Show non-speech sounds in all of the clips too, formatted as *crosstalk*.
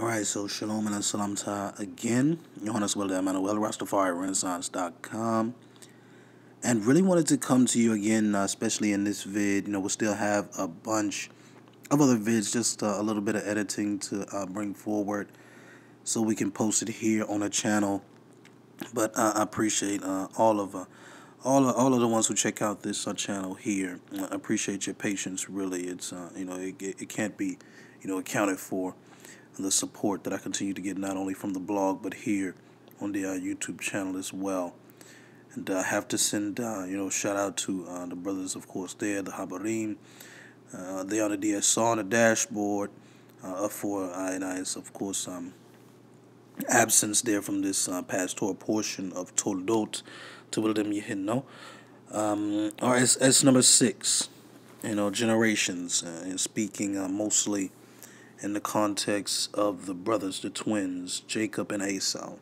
Alright, so shalom and salam ta again. Yohannes Wolde Amanuel, Rastafari Renaissance.com. And really wanted to come to you again, uh, especially in this vid. You know, we'll still have a bunch of other vids, just uh, a little bit of editing to uh, bring forward so we can post it here on the channel. But I appreciate uh, all of uh, all of, all of the ones who check out this uh, channel here. I appreciate your patience. Really, it's you know it, it can't be you know accounted for the support that I continue to get not only from the blog but here on the uh, YouTube channel as well. And I uh, have to send, uh, you know, shout out to uh, the brothers, of course, there, the Habarim. Uh, they on the DSR on the dashboard uh, for I and I's, of course, um, absence there from this uh, pastoral portion of Toldot to William Yehinno. Um, right, it's, number six, you know, generations, uh, speaking uh, mostly in the context of the brothers, the twins, Jacob and Esau.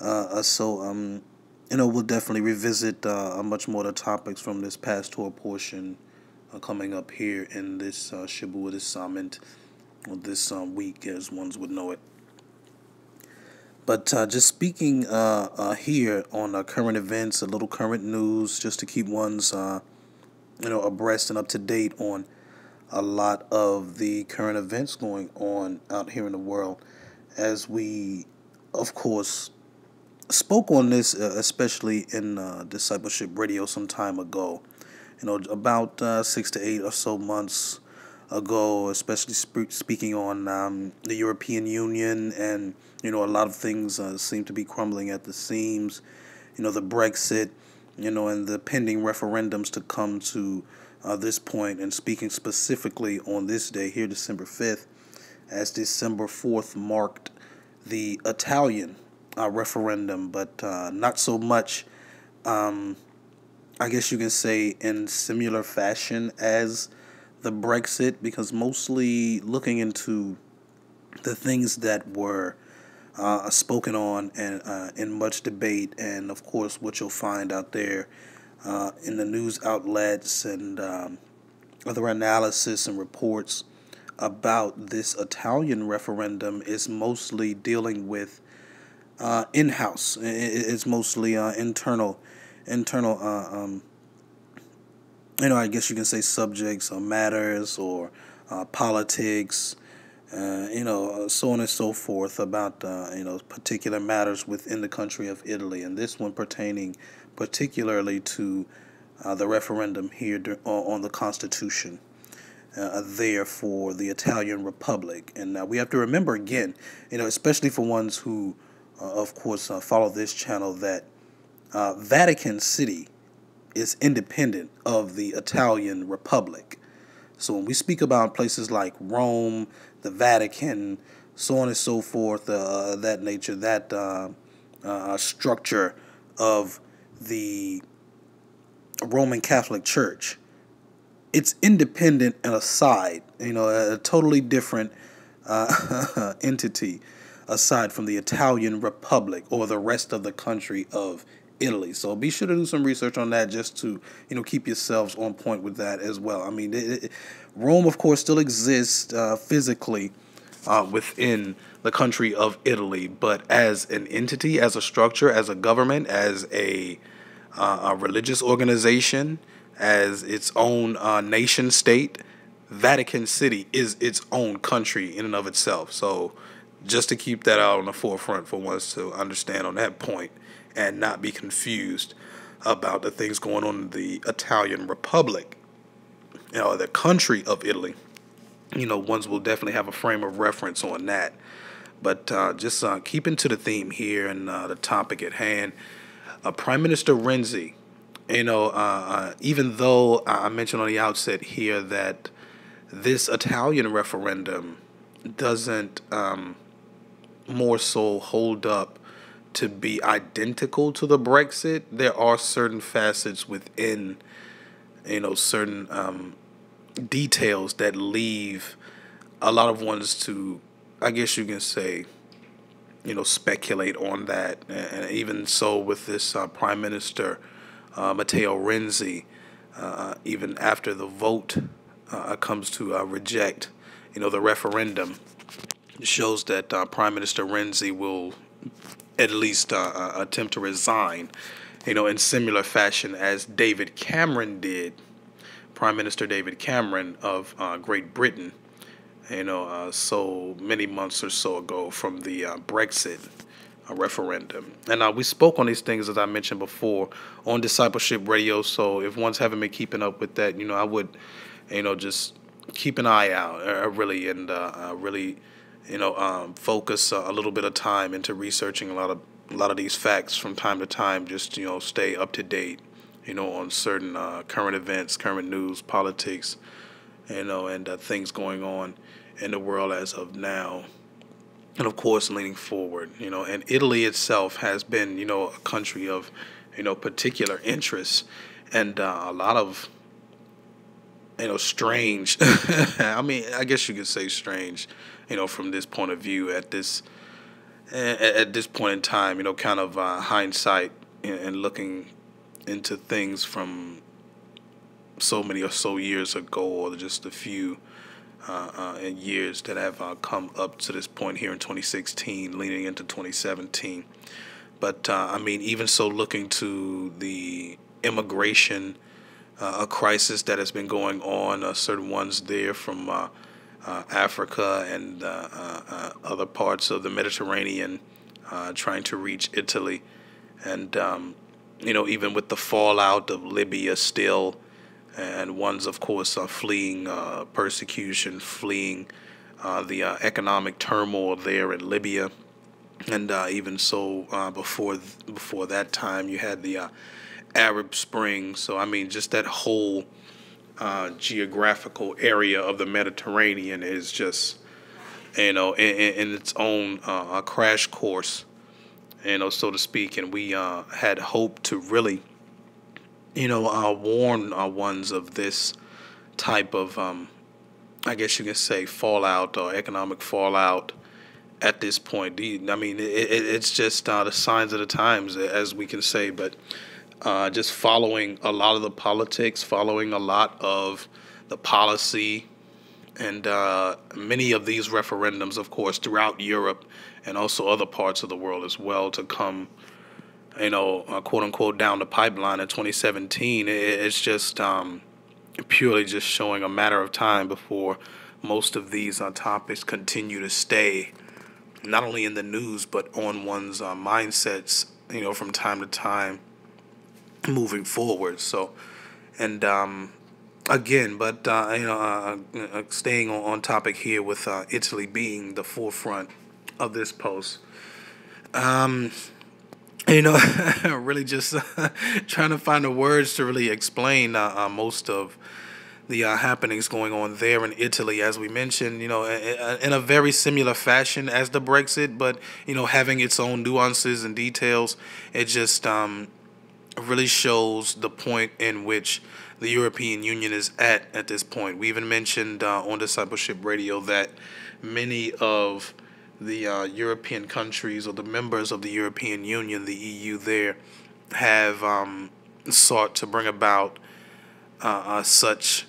Uh, uh, so, um, you know, we'll definitely revisit uh, much more of the topics from this pastoral portion uh, coming up here in this uh, summit, or this uh, week, as ones would know it. But uh, just speaking uh, uh, here on uh, current events, a little current news, just to keep one's, uh, you know, abreast and up to date on a lot of the current events going on out here in the world as we, of course, spoke on this, uh, especially in uh, Discipleship Radio some time ago. You know, about uh, six to eight or so months ago, especially sp- speaking on um, the European Union, and you know, a lot of things uh, seem to be crumbling at the seams. You know, the Brexit, you know, and the pending referendums to come to uh, this point and speaking specifically on this day here, December 5th, as December 4th marked the Italian uh, referendum, but uh, not so much, um, I guess you can say, in similar fashion as the Brexit, because mostly looking into the things that were uh, spoken on and uh, in much debate, and of course, what you'll find out there uh, in the news outlets and um, other analysis and reports about this Italian referendum is mostly dealing with uh, in-house. It's mostly uh, internal, internal. Uh, um, you know, I guess you can say subjects or matters or uh, politics. Uh, you know, so on and so forth about you know particular matters within the country of Italy, and this one pertaining particularly to uh, the referendum here on the Constitution uh, there for the Italian Republic. And uh, we have to remember again, you know, especially for ones who, uh, of course, uh, follow this channel, that uh, Vatican City is independent of the Italian Republic. So when we speak about places like Rome, the Vatican, so on and so forth, that nature, that structure of the Roman Catholic Church. It's independent and aside, you know, a, totally different uh, *laughs* entity aside from the Italian Republic or the rest of the country of Italy. So be sure to do some research on that just to, you know, keep yourselves on point with that as well. I mean, it, it, Rome, of course, still exists uh, physically uh, within the country of Italy, but as an entity, as a structure, as a government, as a, uh, a religious organization, as its own uh, nation state, Vatican City is its own country in and of itself. So, just to keep that out on the forefront for ones to understand on that point and not be confused about the things going on in the Italian Republic, you know, the country of Italy you know, ones will definitely have a frame of reference on that. But uh, just uh, keeping to the theme here and uh, the topic at hand, uh, Prime Minister Renzi, you know, uh, uh, even though I mentioned on the outset here that this Italian referendum doesn't um, more so hold up to be identical to the Brexit, there are certain facets within, you know, certain um, details that leave a lot of ones to, I guess you can say, you know, speculate on that. And even so, with this uh, Prime Minister uh, Matteo Renzi, uh, even after the vote uh, comes to uh, reject, you know, the referendum, shows that uh, Prime Minister Renzi will at least attempt to resign, you know, in similar fashion as David Cameron did, Prime Minister David Cameron of Great Britain, you know, uh, so many months or so ago from the uh, Brexit referendum. And we spoke on these things, as I mentioned before, on Discipleship Radio. So if one's haven't been keeping up with that, you know, I would, you know, just keep an eye out, really, and really you know, um, focus a little bit of time into researching a lot of a lot of these facts from time to time. Just you know, stay up to date, you know, on certain uh, current events, current news, politics, you know, and uh, things going on in the world as of now. And of course, leaning forward, you know, and Italy itself has been, you know, a country of, you know, particular interest, and uh, a lot of you know, strange. *laughs* I mean, I guess you could say strange, you know, from this point of view at this at, this point in time, you know, kind of uh, hindsight and, looking into things from so many or so years ago, or just a few uh, uh, years that have uh, come up to this point here in 2016, leading into 2017. But uh, I mean, even so, looking to the immigration a crisis that has been going on. Certain ones there from Africa and other parts of the Mediterranean trying to reach Italy. And, um, you know, even with the fallout of Libya still, and ones, of course, are fleeing persecution, fleeing the economic turmoil there in Libya. And even so, before before that time, you had the Arab Spring. So, I mean, just that whole uh, geographical area of the Mediterranean is just, you know, in, in its own uh, crash course, you know, so to speak. And we uh, had hoped to really, you know, uh, warn our ones of this type of, um, I guess you can say, fallout or economic fallout at this point. I mean, it, it's just uh, the signs of the times, as we can say, but uh, just following a lot of the politics, following a lot of the policy, and uh, many of these referendums, of course, throughout Europe and also other parts of the world as well, to come, you know, uh, quote unquote, down the pipeline in 2017. it's just um, purely just showing a matter of time before most of these uh, topics continue to stay not only in the news but on one's uh, mindsets, you know, from time to time moving forward. So, and um, again, but uh, you know, uh, uh, staying on, on topic here with uh, Italy being the forefront of this post. Um, you know, *laughs* really just *laughs* trying to find the words to really explain uh, uh, most of the uh, happenings going on there in Italy, as we mentioned, you know, in a very similar fashion as the Brexit, but you know, having its own nuances and details. It just um, really shows the point in which the European Union is at at this point. We even mentioned uh, on Discipleship Radio that many of the uh, European countries or the members of the European Union, the EU, there have um, sought to bring about uh, uh such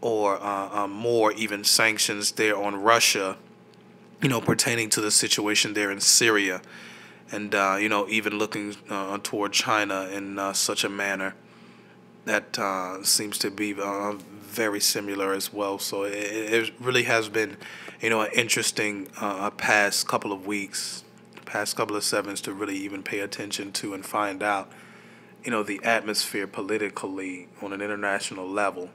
or uh, uh, more even sanctions there on Russia, you know, pertaining to the situation there in Syria and uh, you know even looking toward China in such a manner that seems to be very similar as well. So it, it, really has been, you know, an interesting uh, past couple of weeks, past couple of sevens to really even pay attention to and find out, you know, the atmosphere politically on an international level.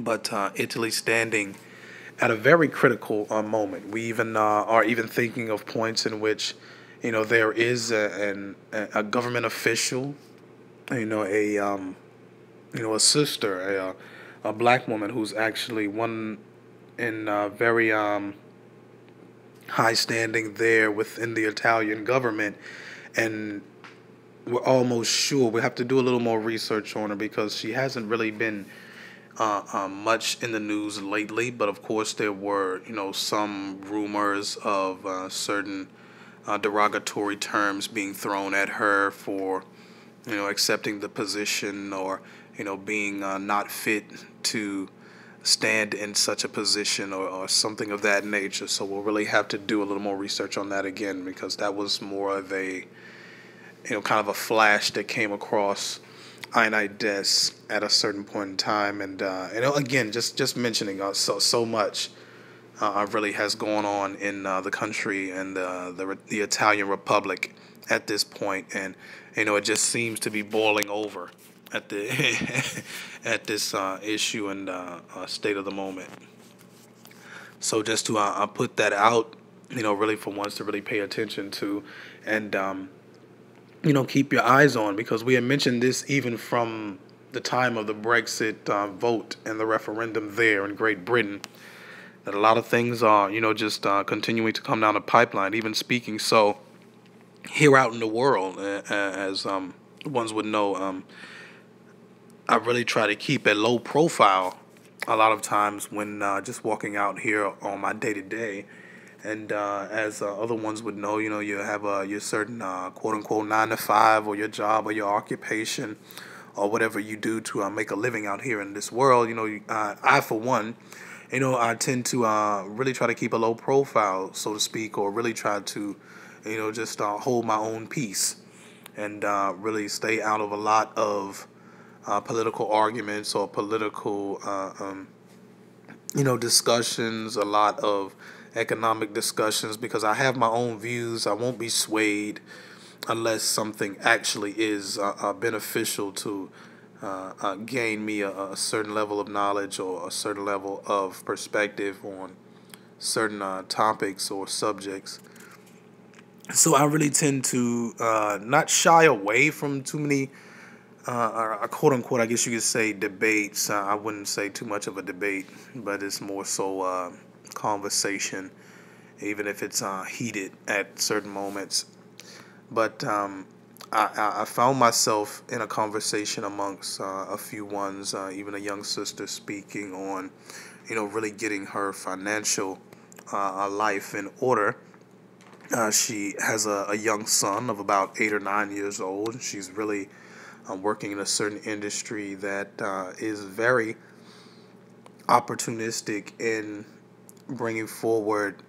But Italy standing at a very critical moment. We even are even thinking of points in which you know, there is a, an, a government official, you know, a, um, you know, a sister, a, a black woman who's actually one in uh, very um, high standing there within the Italian government, and we're almost sure we have to do a little more research on her because she hasn't really been uh, uh, much in the news lately. But of course, there were you know some rumors of uh, certain uh, derogatory terms being thrown at her for, you know, accepting the position or, you know, being uh, not fit to stand in such a position or, or something of that nature. So we'll really have to do a little more research on that again because that was more of a, you know, kind of a flash that came across I desk at a certain point in time. And, uh, you know, again, just, just mentioning uh, so, so much uh, really has gone on in uh, the country and uh, the, the Italian Republic at this point. And, you know, it just seems to be boiling over at the *laughs* at this uh, issue and uh, uh, state of the moment. So just to uh, put that out, you know, really for once to really pay attention to, and um, you know, keep your eyes on because we had mentioned this even from the time of the Brexit uh, vote and the referendum there in Great Britain. That a lot of things are, you know, just uh, continuing to come down the pipeline. Even speaking so, here out in the world, as um, ones would know, um, I really try to keep a low profile a lot of times when uh, just walking out here on my day to day. And uh, as uh, other ones would know, you know, you have a your certain uh, quote unquote nine to five or your job or your occupation or whatever you do to uh, make a living out here in this world. You know, uh, I for one, you know, I tend to really try to keep a low profile, so to speak, or really try to, you know, just hold my own peace and really stay out of a lot of uh, political arguments or political, uh, um, you know, discussions, a lot of economic discussions because I have my own views. I won't be swayed unless something actually is uh, uh beneficial to uh, uh, gain me a, a, certain level of knowledge or a certain level of perspective on certain topics or subjects. So I really tend to not shy away from too many uh, a quote unquote, I guess you could say debates. Uh, I wouldn't say too much of a debate, but it's more so uh, conversation, even if it's uh, heated at certain moments. But um, I, I, found myself in a conversation amongst uh, a few ones, uh, even a young sister speaking on, you know, really getting her financial life in order. she has a, a young son of about eight or nine years old. She's really I'm working in a certain industry that uh, is very opportunistic in bringing forward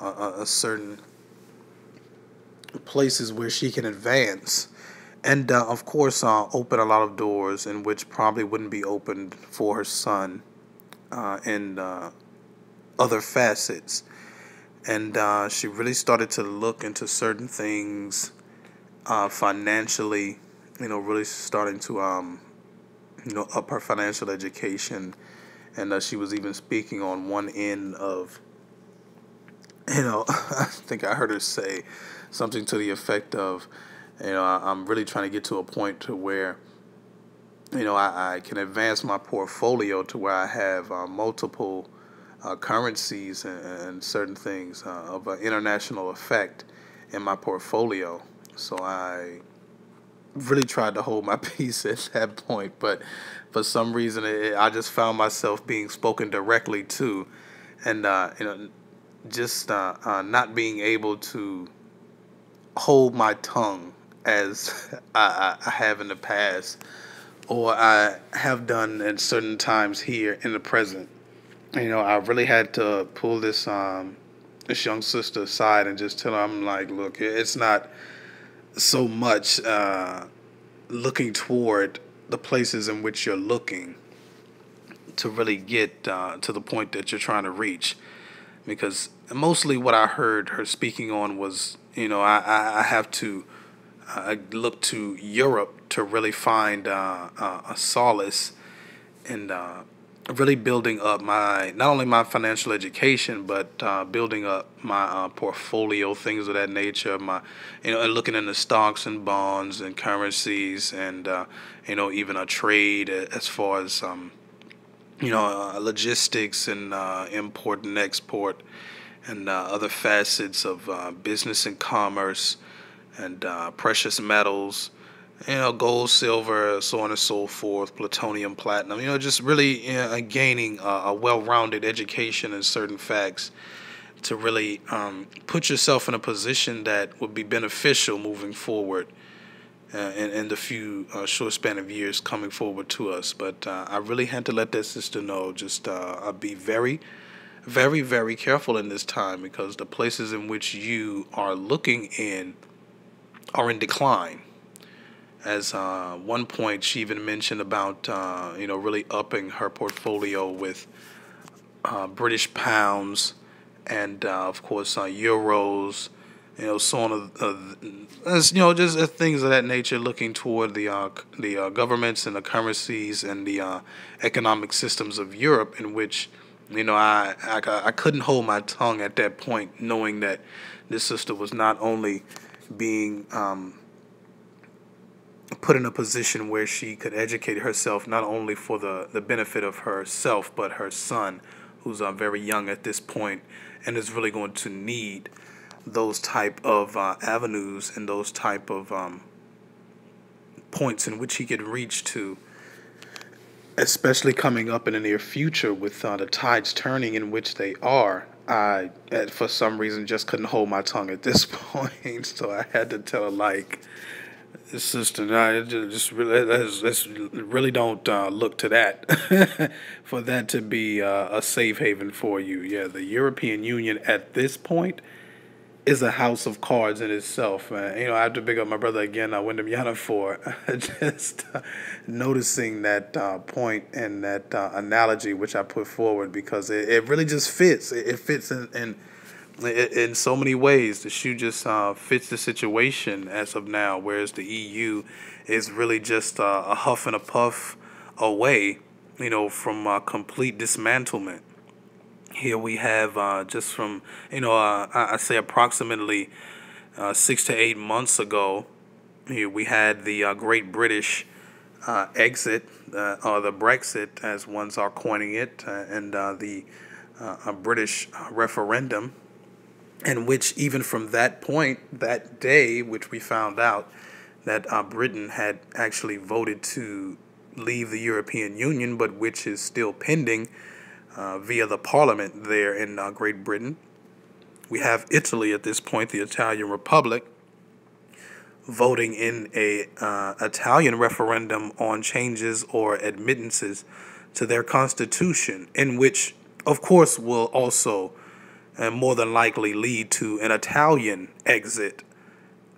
uh, a certain places where she can advance. And uh, of course uh, open a lot of doors in which probably wouldn't be opened for her son uh, and uh, other facets. And uh, she really started to look into certain things uh, financially you know, really starting to, um, you know, up her financial education. And uh, she was even speaking on one end of, you know, *laughs* I think I heard her say something to the effect of, you know, I, am really trying to get to a point to where, you know, I, I can advance my portfolio to where I have uh, multiple uh, currencies and, and, certain things uh, of an international effect in my portfolio. So I really tried to hold my *laughs* peace at that point, but for some reason, it, I just found myself being spoken directly to, and uh, you know, just uh, uh, not being able to hold my tongue as *laughs* I, I have in the past, or I have done at certain times here in the present. You know, I really had to pull this um, this young sister aside and just tell her, I'm like, look, it's not so much uh, looking toward the places in which you're looking to really get uh, to the point that you're trying to reach. Because mostly what I heard her speaking on was, you know, I, I have to uh, look to Europe to really find uh a solace and uh, really building up my not only my financial education but uh, building up my uh, portfolio things of that nature my you know and looking into stocks and bonds and currencies and uh, you know even a trade as far as um, you know uh, logistics and uh, import and export and uh, other facets of business and commerce and precious metals you know, gold, silver, so on and so forth, plutonium, platinum, you know, just really you know, gaining a, a well rounded education in certain facts to really um, put yourself in a position that would be beneficial moving forward uh, in, in the few uh, short span of years coming forward to us. But uh, I really had to let that sister know just uh, be very, very, very careful in this time because the places in which you are looking in are in decline. As uh, one point she even mentioned about uh, you know really upping her portfolio with uh, British pounds and uh, of course uh, euros you know, so on, uh, as you know, just things of that nature, looking toward the the governments and the currencies and the economic systems of Europe, in which, you know, I, I I couldn't hold my tongue at that point, knowing that this sister was not only being um, put in a position where she could educate herself not only for the, the benefit of herself but her son, who's uh, very young at this point and is really going to need those type of uh, avenues and those type of um, points in which he could reach to, especially coming up in the near future with uh, the tides turning in which they are. I, for some reason, just couldn't hold my tongue at this *laughs* point, so I had to tell her like, sister, no, just really, let's, let's really don't uh, look to that *laughs* for that to be uh, a safe haven for you. Yeah, the European Union at this point is a house of cards in itself. You know, I have to big up my brother again, uh, Wyndham Yana, for *laughs* just uh, noticing that uh, point and that uh, analogy which I put forward because it, it really just fits. It, it fits in, in in so many ways. The shoe just uh, fits the situation as of now, whereas the EU is really just uh, a huff and a puff away, you know, from uh, complete dismantlement. Here we have uh, just from, you know, uh, I say approximately uh, six to eight months ago, here we had the Great British exit, or the Brexit, as ones are coining it, and the British referendum, in which even from that point, that day, which we found out that Britain had actually voted to leave the European Union, but which is still pending uh, via the parliament there in uh, Great Britain. We have Italy at this point, the Italian Republic, voting in a uh, Italian referendum on changes or admittances to their constitution, in which, of course, will also and more than likely lead to an Italian exit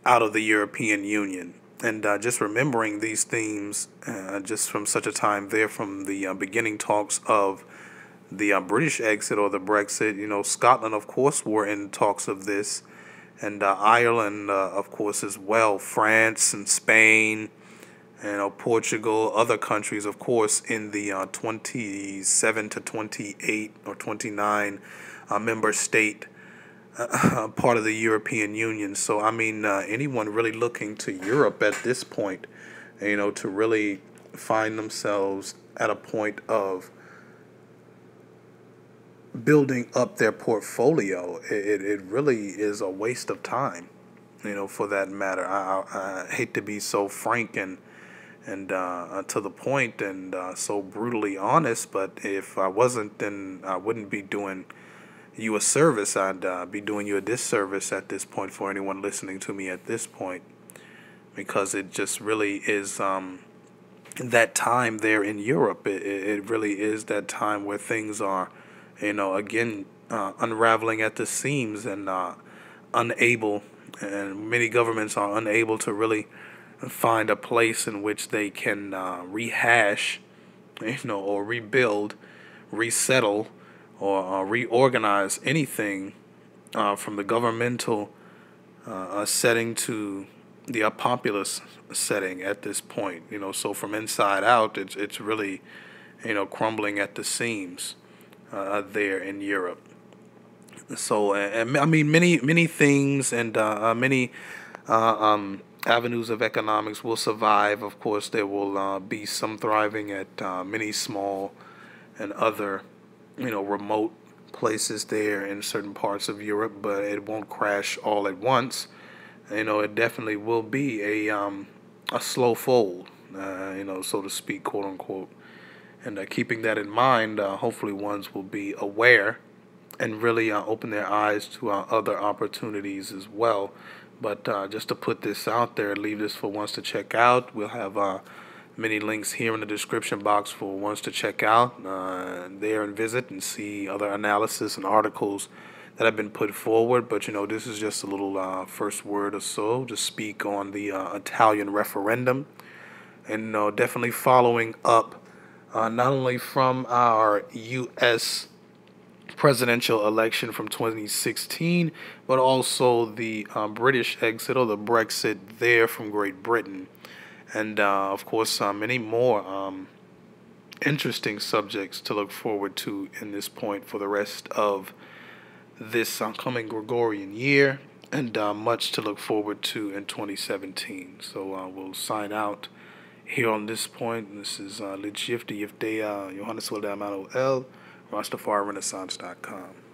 out of the European Union. And uh, just remembering these themes, uh, just from such a time there, from the uh, beginning talks of the uh, British exit or the Brexit. You know, Scotland, of course, were in talks of this, and uh, Ireland, uh, of course, as well. France and Spain, you know, Portugal, other countries, of course, in the uh, 27 to 28 or 29 uh, member state. Uh, *laughs* part of the European Union. So, I mean, anyone really looking to Europe at this point, you know, to really find themselves at a point of building up their portfolio, it, it really is a waste of time, you know, for that matter. I, I, I hate to be so frank and and uh, to the point and uh, so brutally honest, but if I wasn't, then I wouldn't be doing you a service. I'd uh, be doing you a disservice at this point for anyone listening to me at this point, because it just really is um, that time there in Europe. It, it really is that time where things are you know, again, uh, unraveling at the seams and uh, unable, and many governments are unable to really find a place in which they can uh, rehash, *laughs* you know, or rebuild, resettle, or uh, reorganize anything uh, from the governmental uh, setting to the populist setting at this point. You know, so from inside out, it's it's really, you know, crumbling at the seams uh, there in Europe. So, and, I mean, many many things and uh, uh, many uh, um, avenues of economics will survive. Of course, there will uh, be some thriving at uh, many small and other, you know, remote places there in certain parts of Europe, but it won't crash all at once. You know, it definitely will be a um, a slow fold, you know, so to speak, quote unquote. And uh, keeping that in mind, uh, hopefully ones will be aware and really uh, open their eyes to uh, other opportunities as well But uh, just to put this out there, and leave this for ones to check out. We'll have uh, many links here in the description box for ones to check out uh, there and visit and see other analysis and articles that have been put forward. But you know, this is just a little uh, first word or so to speak on the uh, Italian referendum, and know, definitely following up uh, not only from our U.S presidential election from 2016, but also the uh, British exit or the Brexit there from Great Britain. And uh, of course, uh, many more um, interesting subjects to look forward to in this point for the rest of this coming Gregorian year, and uh, much to look forward to in 2017. So uh, we'll sign out here on this point. This is uh, Lichifti Yefdeyah Yohannes Wolde Amanuel RastafariRenaissance.com.